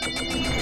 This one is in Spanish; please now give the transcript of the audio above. ¡Suscríbete